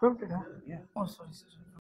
Prompted, huh? Yeah. Oh, sorry, sorry.